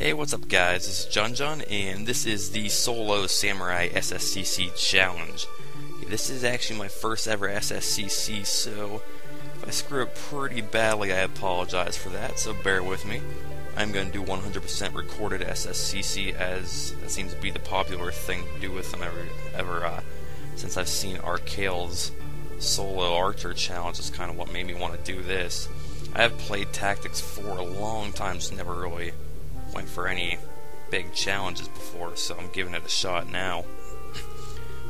Hey, what's up guys? This is Jun Jun, and this is the Solo Samurai SSCC Challenge. This is actually my first ever SSCC, so if I screw up pretty badly, I apologize for that, so bear with me. I'm going to do 100% recorded SSCC, as that seems to be the popular thing to do with them ever, ever uh, since I've seen Arcale's Solo Archer Challenge is kind of what made me want to do this. I have played Tactics for a long time, just never really went for any big challenges before, so I'm giving it a shot now.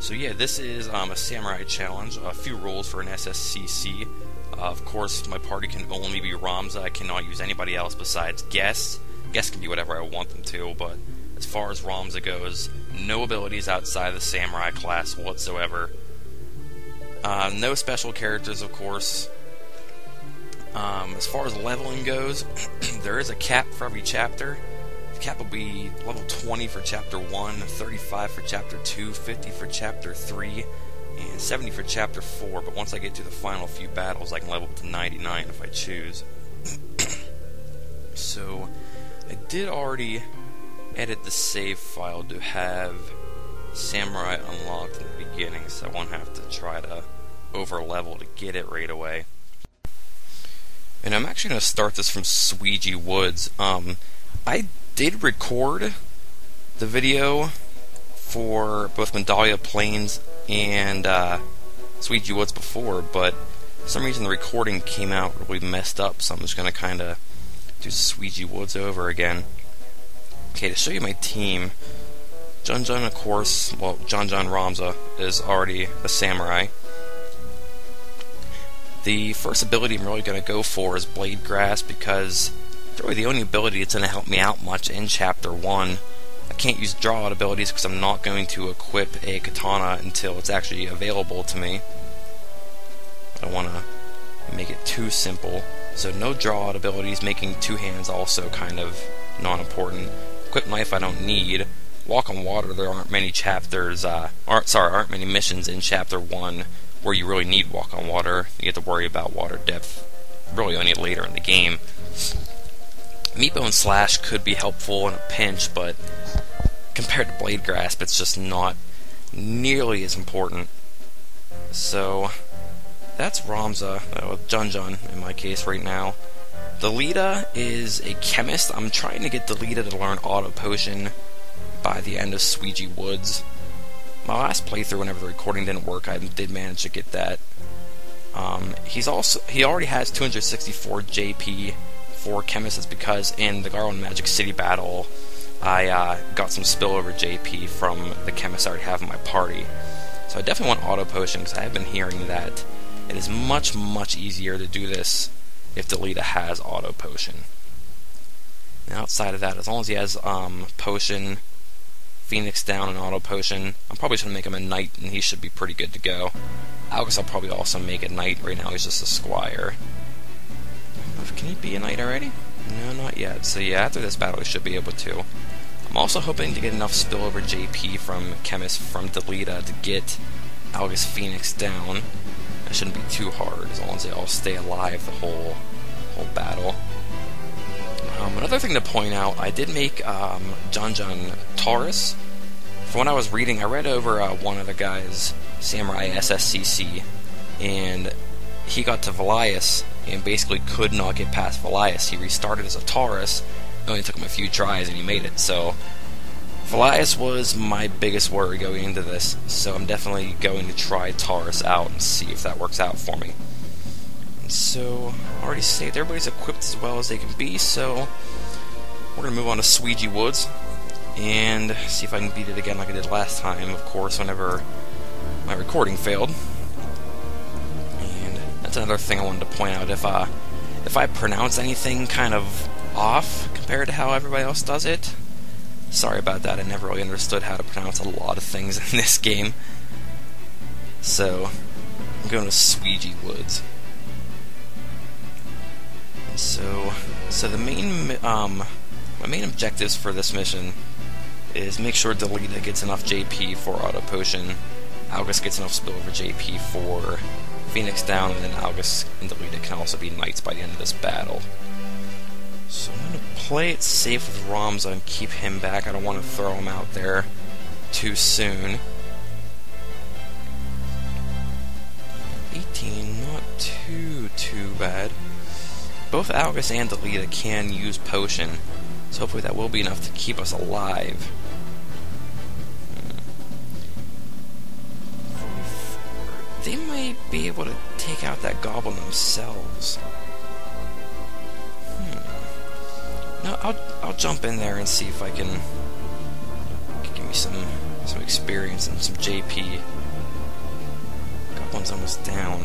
So yeah, this is um, a samurai challenge. A few rules for an SSCC. Uh, of course, my party can only be Ramza. I cannot use anybody else besides guests. Guests can be whatever I want them to, but as far as Ramza goes, no abilities outside the samurai class whatsoever. Uh, no special characters, of course. Um, as far as leveling goes, there is a cap for every chapter. Cap will be level 20 for chapter 1, 35 for chapter 2, 50 for chapter 3, and 70 for chapter 4. But once I get to the final few battles, I can level up to 99 if I choose. so, I did already edit the save file to have Samurai unlocked in the beginning, so I won't have to try to over level to get it right away. And I'm actually going to start this from Sweegy Woods. Um, I did record the video for both Mandalia Plains and uh, Sweegy Woods before, but for some reason the recording came out really messed up, so I'm just going to kind of do Sweegy Woods over again. Okay, to show you my team, Jun Jun, of course, well, Jun Jun Ramza is already a samurai. The first ability I'm really going to go for is Blade Grasp because really the only ability that's going to help me out much in Chapter 1. I can't use draw out abilities because I'm not going to equip a katana until it's actually available to me. I don't want to make it too simple. So no draw out abilities, making two hands also kind of non-important. Equip knife I don't need. Walk on water there aren't many chapters, uh, aren't, sorry, aren't many missions in Chapter 1 where you really need walk on water. You get to worry about water depth really only later in the game. Meatbone Slash could be helpful in a pinch, but compared to Blade Grasp, it's just not nearly as important. So, that's Ramza, uh, Junjun in my case right now. Delita is a chemist. I'm trying to get Delita to learn Auto Potion by the end of Sweegy Woods my last playthrough, whenever the recording didn't work, I did manage to get that. Um, he's also he already has 264 JP for chemists. It's because in the Gariland Magic City battle, I uh, got some spillover JP from the chemists I already have in my party. So I definitely want auto potion because I have been hearing that it is much much easier to do this if Delita has auto potion. Now outside of that, as long as he has um, potion Phoenix down and auto potion. I'm probably just going to make him a knight, and he should be pretty good to go. Algus I'll probably also make a knight. Right now he's just a squire. Can he be a knight already? No, not yet. So yeah, after this battle he should be able to. I'm also hoping to get enough spillover JP from Chemist from Delita to get Algus Phoenix down. That shouldn't be too hard as long as they all stay alive the whole whole battle. Um, another thing to point out, I did make um, Jun Jun Taurus. From what I was reading, I read over uh, one of the guys, Samurai SSCC, and he got to Valias and basically could not get past Valias. He restarted as a Taurus. It only took him a few tries and he made it. So Valias was my biggest worry going into this. So I'm definitely going to try Taurus out and see if that works out for me. So, already saved. Everybody's equipped as well as they can be, so we're going to move on to Sweegy Woods and see if I can beat it again like I did last time, of course, whenever my recording failed. That's another thing I wanted to point out. If, uh, if I pronounce anything kind of off compared to how everybody else does it, sorry about that. I never really understood how to pronounce a lot of things in this game. So, I'm going to Sweegy Woods. So, so the main, um, my main objectives for this mission is make sure Delita gets enough JP for Auto Potion, Algus gets enough spillover JP for Phoenix down, and then Algus and Delita can also be knights by the end of this battle. So I'm going to play it safe with Ramza and keep him back. I don't want to throw him out there too soon. 18, not too, too bad. Both Algus and Delita can use Potion, so hopefully that will be enough to keep us alive. Take out that goblin themselves. Hmm. No, I'll I'll jump in there and see if I can, can give me some some experience and some JP. Goblin's almost down.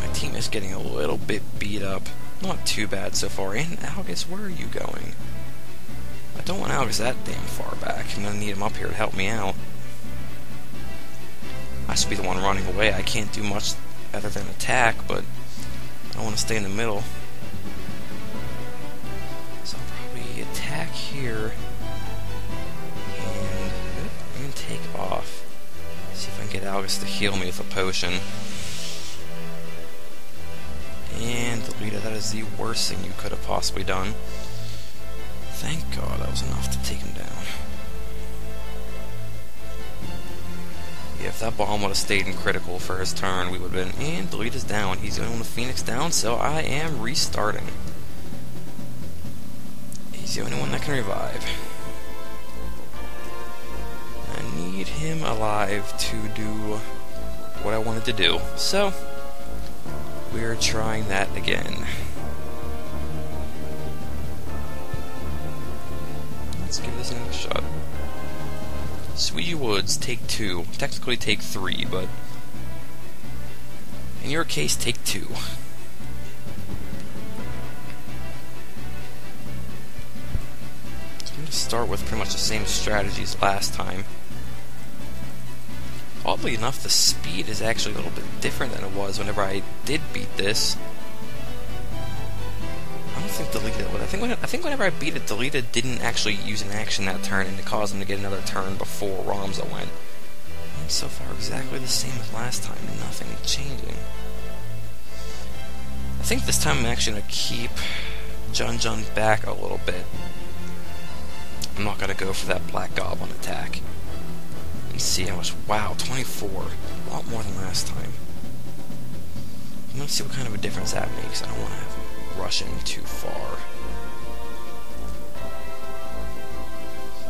My team is getting a little bit beat up. Not too bad so far. And Algus, where are you going? I don't want Algus that damn far back. I'm gonna need him up here to help me out. I should be the one running away. I can't do much other than attack, but I don't want to stay in the middle. So I'll probably attack here and, and take off. See if I can get Algus to heal me with a potion. And Delita, that is the worst thing you could have possibly done. Thank God that was enough to take him down. If that bomb would have stayed in critical for his turn, we would have been, and Delita is down. He's the only one Phoenix down, so I am restarting. He's the only one that can revive. I need him alive to do what I wanted to do. So, we're trying that again. Let's give this another shot. Sweegy Woods, take two. Technically take three, but in your case, take two. I'm going to start with pretty much the same strategies last time. Oddly enough, the speed is actually a little bit different than it was whenever I did beat this. Would. I think when, I think whenever I beat it, Delita didn't actually use an action that turn and it caused him to get another turn before Ramza went. And so far, exactly the same as last time, nothing changing. I think this time I'm actually to keep Jun Jun back a little bit. I'm not going to go for that Black Goblin attack. And see how much. Wow, 24. A lot more than last time. I'm to see what kind of a difference that makes. I don't want to have rushing too far.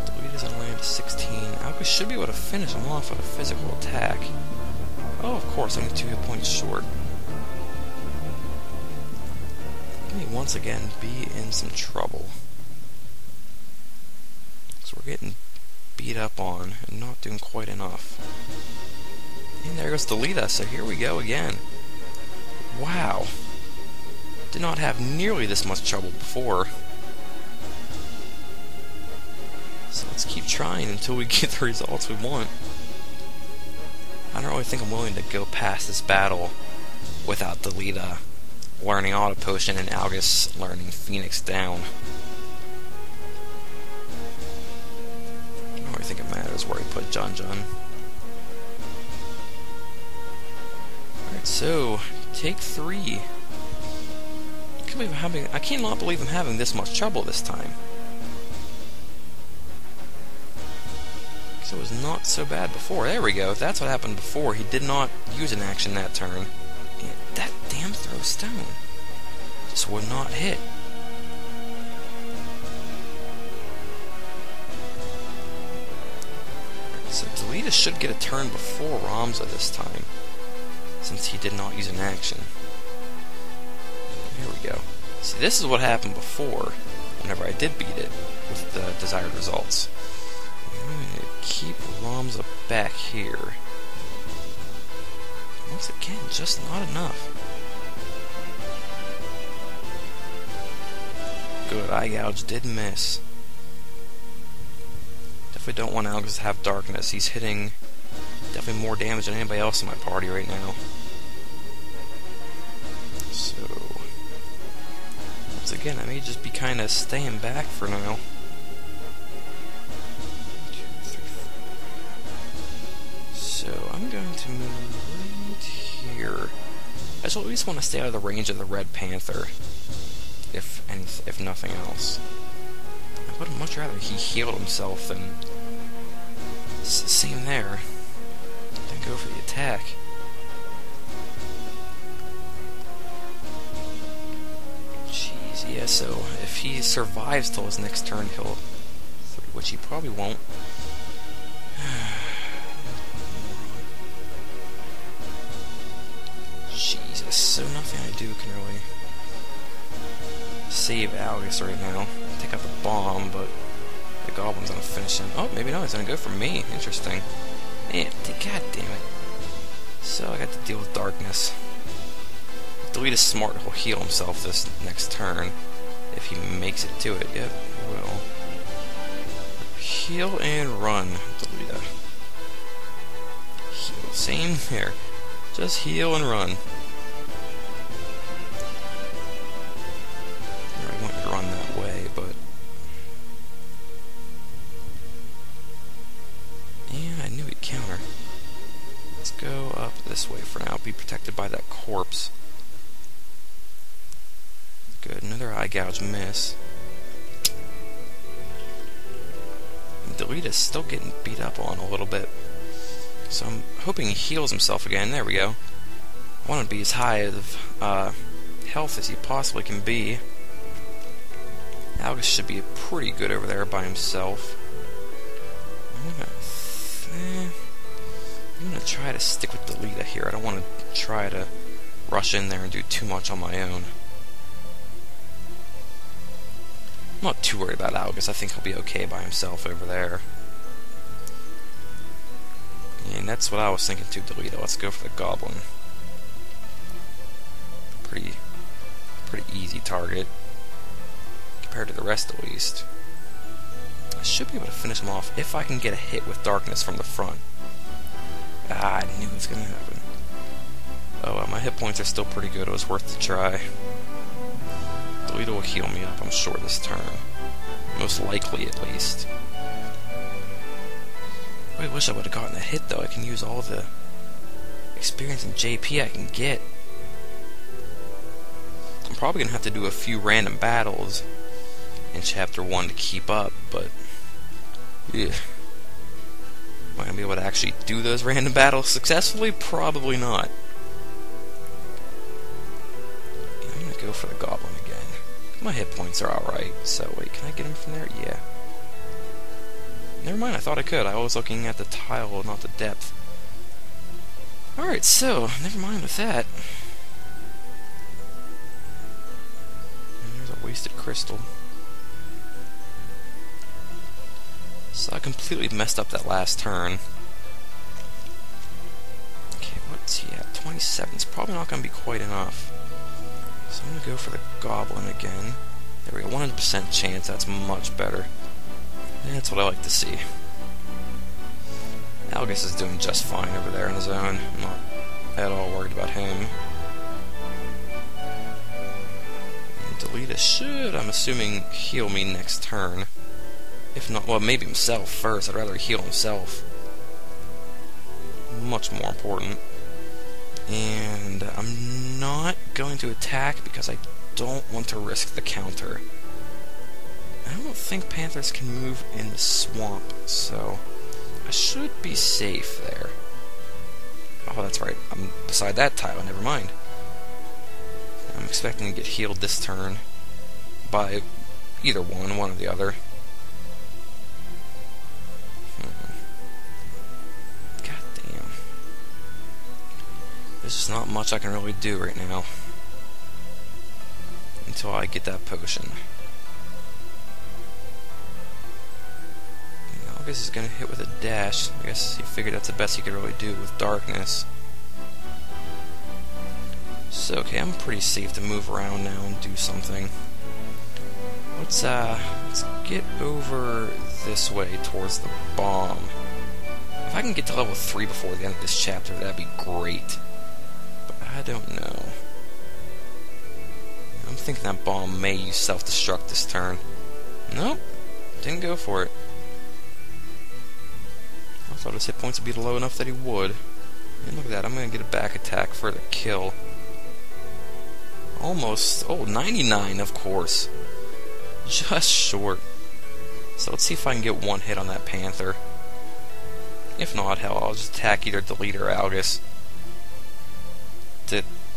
Delita is on land 16. Algus should be able to finish him off with a physical attack. Oh, of course, I'm two hit points short. Me once again be in some trouble. So we're getting beat up on and not doing quite enough. And there goes Delita, so here we go again. Wow. Did not have nearly this much trouble before. So let's keep trying until we get the results we want. I don't really think I'm willing to go past this battle without Delita learning Auto Potion and Algus learning Phoenix down. I don't really think it matters where he put Jun Jun. Alright, so, take three. Believe I'm having, I cannot believe I'm having this much trouble this time. So it was not so bad before. There we go. That's what happened before. He did not use an action that turn. And that damn throw stone just would not hit. So Delita should get a turn before Ramza this time, since he did not use an action. Here we go. See, this is what happened before, whenever I did beat it, with the desired results. Keep Ramza back here. Once again, just not enough. Good, Eye Gouge did miss. Definitely don't want Algus to have darkness. He's hitting definitely more damage than anybody else in my party right now. Again, I may just be kind of staying back for now. So, I'm going to move right here. I just want to stay out of the range of the Red Panther. If any, if nothing else. I would much rather he healed himself than... Same there. Then go for the attack. So if he survives till his next turn, he'll... Which he probably won't. Jesus, so nothing I do can really save Algus right now. Take out the bomb, but the goblin's gonna finish him. Oh, maybe not. He's gonna go for me. Interesting. Man, god damn it. So I got to deal with darkness. Delita is smart. He'll heal himself this next turn if he makes it to it. Yep, will. Heal and run. Delita. Heal. Same here. Just heal and run. Gouge miss. is still getting beat up on a little bit. So I'm hoping he heals himself again. There we go. I want to be as high of uh, health as he possibly can be. Algus should be pretty good over there by himself. I'm gonna... Eh. To try to stick with Delita here. I don't want to try to rush in there and do too much on my own. I'm not too worried about Algus. I think he'll be okay by himself over there. And that's what I was thinking too, Delita. Let's go for the Goblin. Pretty, pretty easy target. Compared to the rest at least. I should be able to finish him off if I can get a hit with Darkness from the front. Ah, I knew it was going to happen. Oh, well, my hit points are still pretty good. It was worth the try. Delita will heal me up, I'm sure, this turn. Most likely, at least. I wish I would have gotten a hit, though. I can use all the experience and JP I can get. I'm probably going to have to do a few random battles in Chapter 1 to keep up, but... Yeah. Am I going to be able to actually do those random battles successfully? Probably not. I'm going to go for the Goblin. My hit points are alright, so wait, can I get him from there? Yeah. Never mind, I thought I could. I was looking at the tile, not the depth. Alright, so, never mind with that. There's a wasted crystal. So I completely messed up that last turn. Okay, what's he at? 27. It's probably not going to be quite enough. So I'm going to go for the Goblin again. There we go, 100% chance. That's much better. That's what I like to see. Algus is doing just fine over there on his own. I'm not at all worried about him. Delita should, I'm assuming, heal me next turn. If not, well, maybe himself first. I'd rather heal himself. Much more important. And I'm not going to attack because I don't want to risk the counter. I don't think panthers can move in the swamp, so I should be safe there. Oh, that's right. I'm beside that tile. Never mind. I'm expecting to get healed this turn by either one, one or the other. There's just not much I can really do right now. Until I get that potion. I guess he's gonna hit with a dash. I guess he figured that's the best he could really do with darkness. So, okay, I'm pretty safe to move around now and do something. Let's, uh, let's get over this way towards the bomb. If I can get to level 3 before the end of this chapter, that'd be great. I don't know. I'm thinking that bomb may use self-destruct this turn. Nope. Didn't go for it. I thought his hit points would be low enough that he would. And look at that, I'm going to get a back attack for the kill. Almost. Oh, 99, of course. just short. So let's see if I can get one hit on that Panther. If not, hell, I'll just attack either Delita or Algus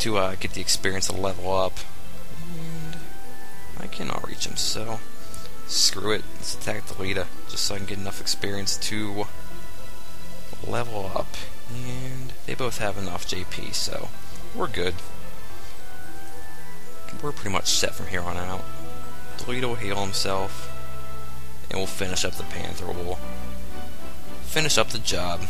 to uh, get the experience to level up. And I cannot reach him, so screw it. Let's attack Delita just so I can get enough experience to level up. And they both have enough JP, so we're good. We're pretty much set from here on out. Delita will heal himself, and we'll finish up the Panther. We'll finish up the job.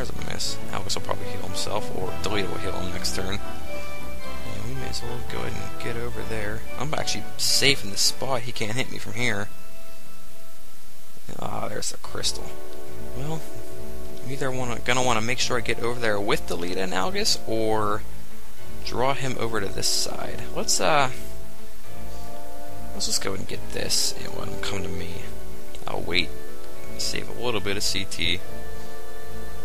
There's a miss. Algus will probably heal himself, or Delita will heal him next turn. And we may as well go ahead and get over there. I'm actually safe in this spot. He can't hit me from here. Ah, there's a crystal. Well, either wanna, gonna want to make sure I get over there with Delita and Algus, or draw him over to this side. Let's uh, let's just go and get this and let him come to me. I'll wait, save a little bit of CT.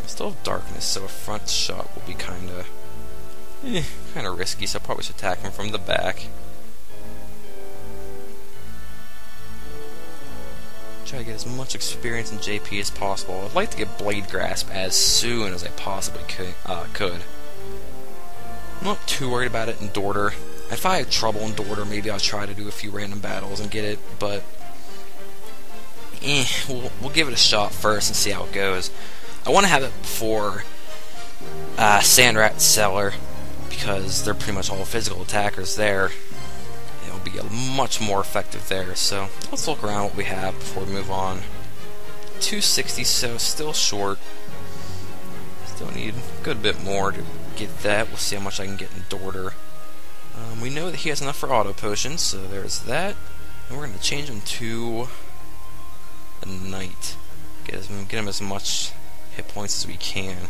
I still have darkness, so a front shot will be kind of, eh, kind of risky. So I probably should attack him from the back. Try to get as much experience in JP as possible. I'd like to get Blade Grasp as soon as I possibly could. Uh, could. I'm not too worried about it in Dorter. If I have trouble in Dorter, maybe I'll try to do a few random battles and get it, but eh, we'll, we'll give it a shot first and see how it goes. I want to have it before uh, Sandrat Cellar because they're pretty much all physical attackers there It'll be much more effective there. So let's look around what we have before we move on. 260, so still short. Still need a good bit more to get that. We'll see how much I can get in Dorter. Um, we know that he has enough for auto potions, so there's that. And we're going to change him to a knight. Get him, get him as much hit points as we can.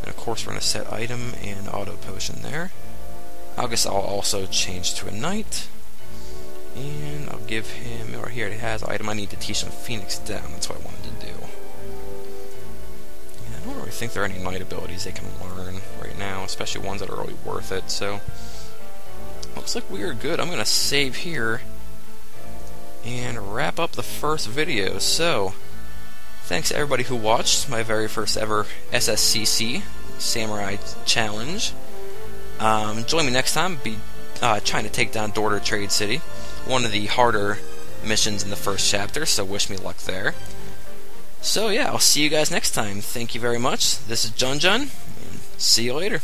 And of course, we're going to set item and auto potion there. I guess I'll also change to a knight. And I'll give him, or here it has, item I need to teach him Phoenix down. That's what I wanted to do. And I don't really think there are any knight abilities they can learn right now, especially ones that are really worth it. So, looks like we are good. I'm going to save here and wrap up the first video. So, thanks to everybody who watched my very first ever SSCC Samurai Challenge. Um, join me next time. Be uh, trying to take down Dorter Trade City one of the harder missions in the first chapter, so wish me luck there. So yeah, I'll see you guys next time. Thank you very much. This is Jun Jun, see you later.